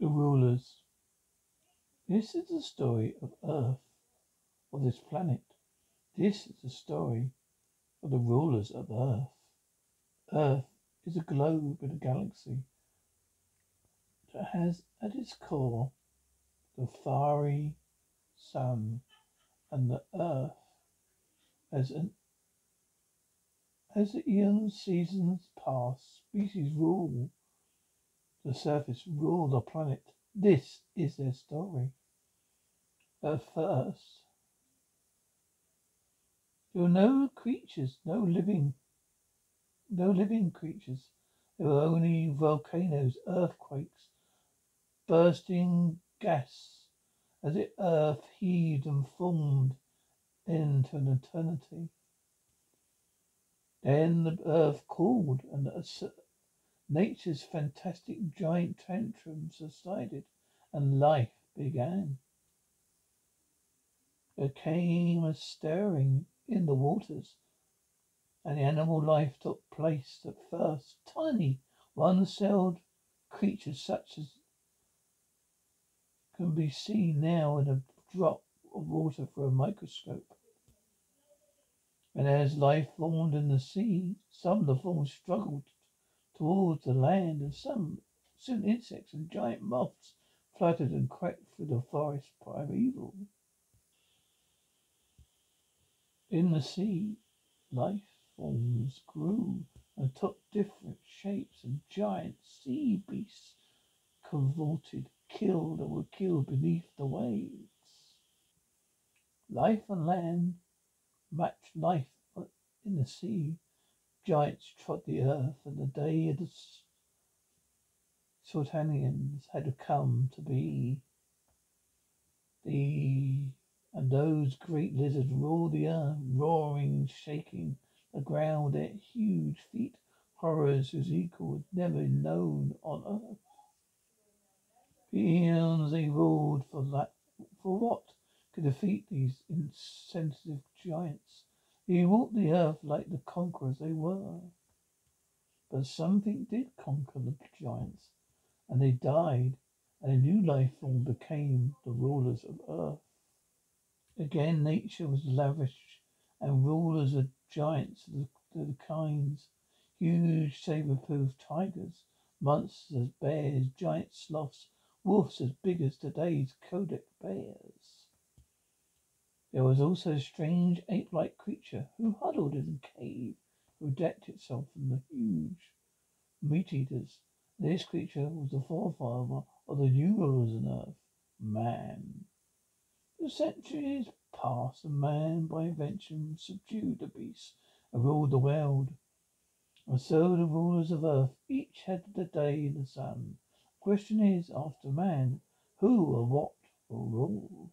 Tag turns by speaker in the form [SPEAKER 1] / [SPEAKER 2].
[SPEAKER 1] The rulers. This is the story of Earth, of this planet. This is the story of the rulers of Earth. Earth is a globe in a galaxy that has at its core the fiery sun and the earth as an as the eons seasons pass, species rule the surface, rule the planet. This is their story. At first, there were no creatures, no living, no living creatures. There were only volcanoes, earthquakes, bursting gas as the earth heaved and formed into an eternity. Then the earth cooled and nature's fantastic giant tantrums subsided and life began. There came a stirring in the waters and animal life took place at first. Tiny, one-celled creatures such as can be seen now in a drop of water through a microscope. And as life formed in the sea, some of the forms struggled towards the land, and some soon insects and giant moths fluttered and crept through the forest primeval. In the sea, life forms grew and took different shapes, and giant sea beasts cavorted killed or were killed beneath the waves. Life on land matched life in the sea. Giants trod the earth, and the day of the Sultanians had come to be. The and those great lizards ruled the earth, roaring shaking the ground with their huge feet, horrors whose equal was never known on earth. Eons they ruled for that, for what could defeat these insensitive giants? They walked the earth like the conquerors they were. But something did conquer the giants, and they died, and a new life form became the rulers of earth. Again, nature was lavish, and rulers of giants, the, the kinds, huge saber-toothed tigers, monsters, bears, giant sloths, wolves as big as today's Kodiak bears. There was also a strange ape-like creature who huddled in a cave, who decked itself from the huge meat eaters. This creature was the forefather of the rulers on earth, man. The centuries passed, and man, by invention, subdued the beasts and ruled the world. And so the rulers of earth each had the day in the sun The question is, after man, who or what will rule?